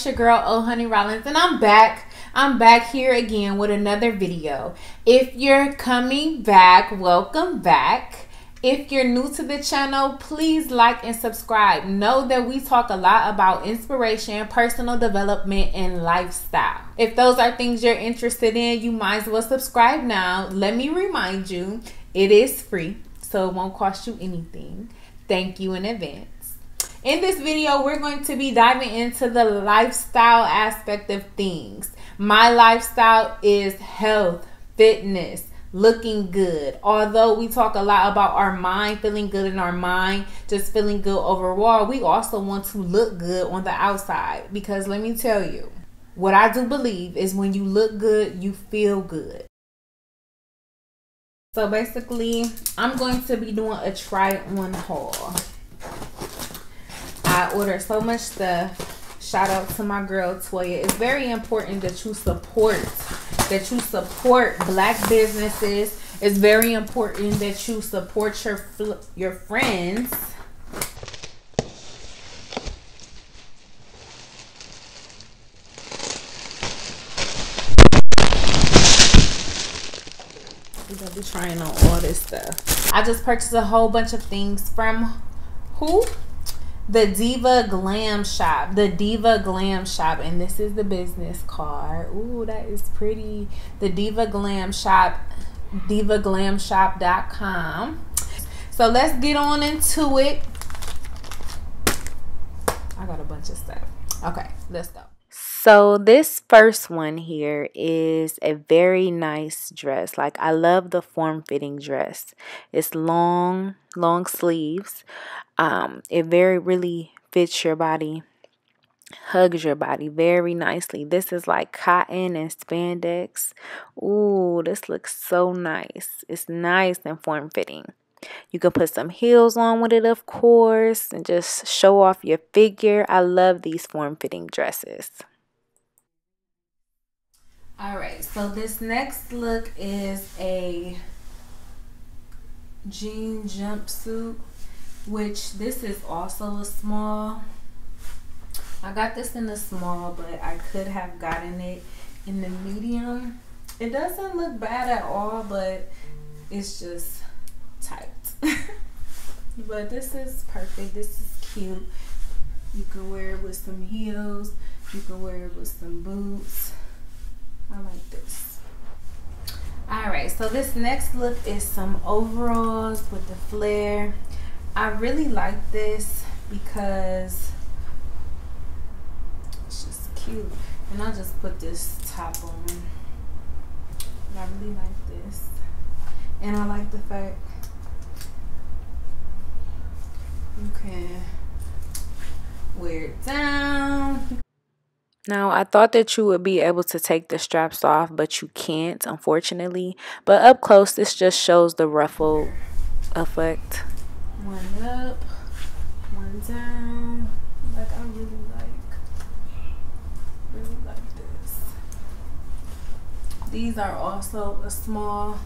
It's your girl Oh Honey Rollins, and I'm back. I'm back here again with another video. If you're coming back, welcome back. If you're new to the channel, please like and subscribe. Know that we talk a lot about inspiration, personal development, and lifestyle. If those are things you're interested in, you might as well subscribe now. Let me remind you, it is free, so it won't cost you anything. Thank you in advance. In this video, we're going to be diving into the lifestyle aspect of things. My lifestyle is health, fitness, looking good. Although we talk a lot about our mind feeling good in our mind, just feeling good overall, we also want to look good on the outside. Because let me tell you, what I do believe is when you look good, you feel good. So basically, I'm going to be doing a try on haul. I ordered so much stuff. Shout out to my girl Toya. It's very important that you support that you support black businesses. It's very important that you support your your friends. We're gonna be trying on all this stuff. I just purchased a whole bunch of things from who? The Diva Glam Shop. The Diva Glam Shop. And this is the business card. Ooh, that is pretty. The Diva Glam Shop. DivaGlamShop.com. So let's get on into it. I got a bunch of stuff. Okay, let's go. So this first one here is a very nice dress. Like I love the form-fitting dress. It's long, long sleeves. Um, it very really fits your body, hugs your body very nicely. This is like cotton and spandex. Ooh, this looks so nice. It's nice and form fitting. You can put some heels on with it, of course, and just show off your figure. I love these form fitting dresses. All right, so this next look is a jean jumpsuit which this is also a small I got this in the small but I could have gotten it in the medium. It doesn't look bad at all but it's just tight. But this is perfect. This is cute. You can wear it with some heels. You can wear it with some boots I like this all right so this next look is some overalls with the flare I really like this because it's just cute. And I'll just put this top on. I really like this. And I like the fact you can wear it down. Now, I thought that you would be able to take the straps off, but you can't, unfortunately. But up close, this just shows the ruffle effect one up, one down. Like I really like, really like this. These are also a small,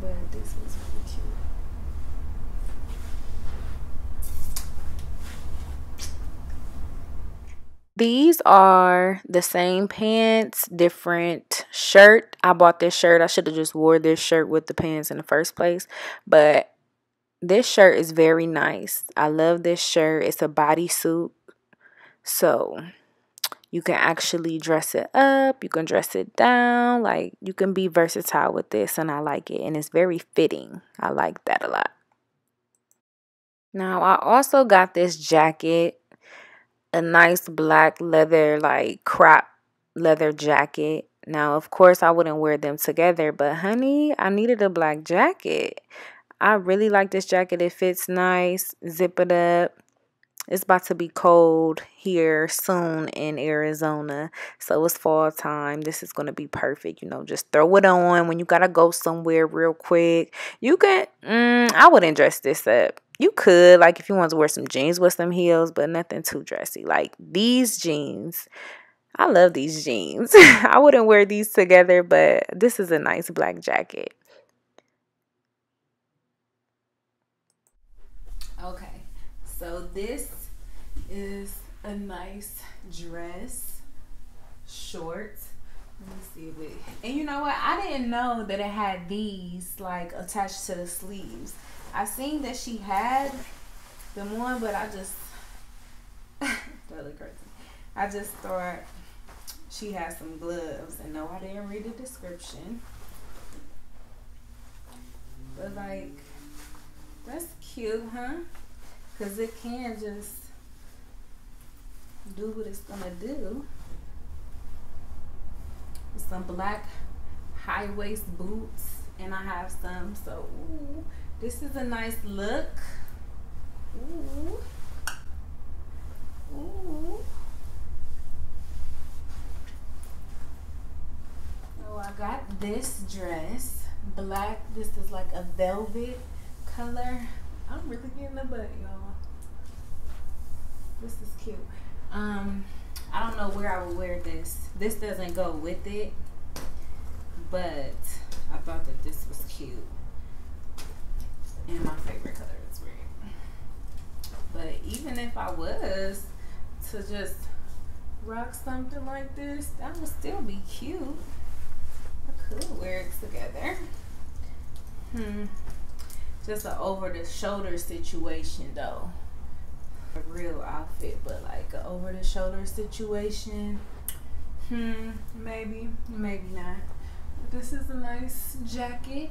but this was really cute. These are the same pants, different shirt. I bought this shirt. I should have just wore this shirt with the pants in the first place. But this shirt is very nice. I love this shirt. It's a bodysuit. So you can actually dress it up. You can dress it down. Like you can be versatile with this and I like it. And it's very fitting. I like that a lot. Now I also got this jacket a nice black leather like crop leather jacket. Now, of course, I wouldn't wear them together, but honey, I needed a black jacket. I really like this jacket. It fits nice. Zip it up. It's about to be cold here soon in Arizona. So it's fall time. This is going to be perfect. You know, just throw it on when you got to go somewhere real quick. You can, mm, I wouldn't dress this up you could like if you want to wear some jeans with some heels, but nothing too dressy. Like these jeans, I love these jeans. I wouldn't wear these together, but this is a nice black jacket. Okay, so this is a nice dress, short. Let me see if it. And you know what? I didn't know that it had these like attached to the sleeves. I seen that she had them one, but I just that look crazy. I just thought she had some gloves, and no, I didn't read the description. But like, that's cute, huh? Cause it can just do what it's gonna do. Some black high waist boots, and I have some. So ooh, this is a nice look. Ooh. Ooh. Oh, I got this dress. Black. This is like a velvet color. I'm really getting the butt, y'all. This is cute. Um, I don't know where I would wear this. This doesn't go with it, but I thought that this was cute. And my favorite color is red. But even if I was to just rock something like this, that would still be cute. I could wear it together. Hmm. Just an over the shoulder situation though. A real outfit, but like an over the shoulder situation. Hmm, maybe, maybe not. This is a nice jacket.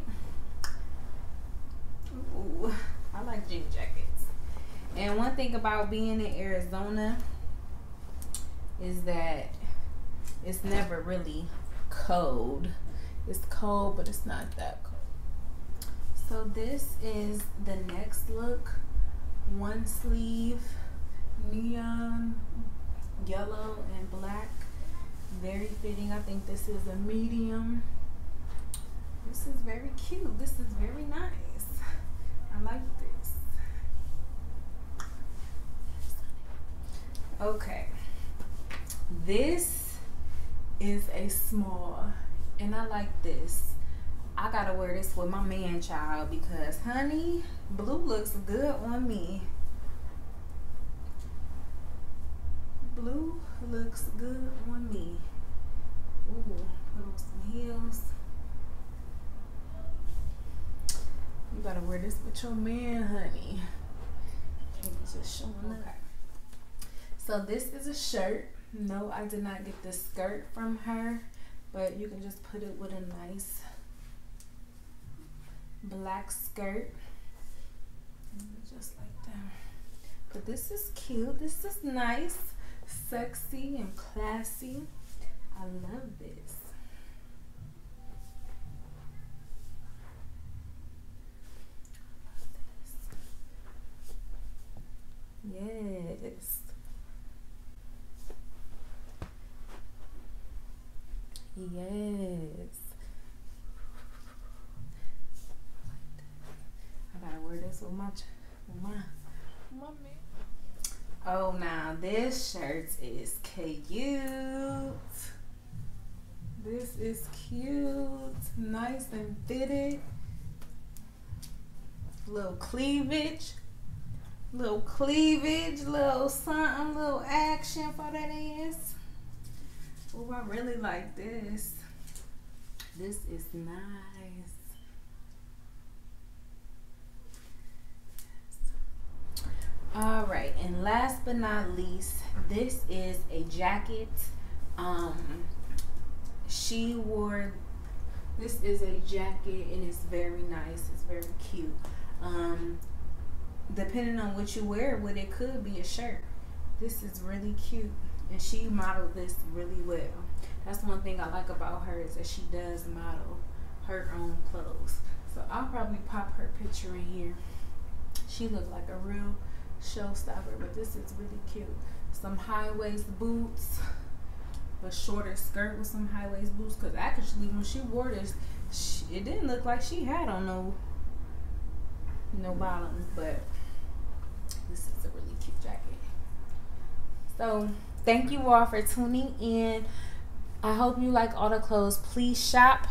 Ooh, I like jean jackets. And one thing about being in Arizona is that it's never really cold. It's cold, but it's not that cold. So this is the next look. One sleeve, neon, yellow and black. Very fitting. I think this is a medium. This is very cute. This is very nice. I like this. Okay. This is a small, and I like this. I gotta wear this with my man child because, honey, blue looks good on me. Blue looks good on me. Ooh, put on some heels. You gotta wear this with your man, honey. Can't just showing up. So this is a shirt. No, I did not get the skirt from her, but you can just put it with a nice black skirt. Just like that. But this is cute. This is nice, sexy, and classy. I love this. Yes. Yes. I gotta wear this with my with my my man. Oh, now this shirt is cute. This is cute, nice and fitted. Little cleavage, little cleavage, little something, little action for that is. Oh, I really like this. This is nice. All right, and last but not least, this is a jacket. Um, she wore. This is a jacket, and it's very nice. It's very cute. Um, depending on what you wear with it, could be a shirt. This is really cute and she modeled this really well. That's one thing I like about her is that she does model her own clothes. So I'll probably pop her picture in here. She looked like a real showstopper, but this is really cute. Some high waist boots, a shorter skirt with some high waist boots. Cause actually, when she wore this, she, it didn't look like she had on no no bottoms, but this is a really cute jacket. So thank you all for tuning in. I hope you like all the clothes. Please shop.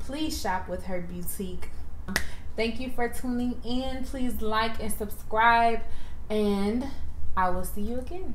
Please shop with her boutique. Thank you for tuning in. Please like and subscribe. And I will see you again.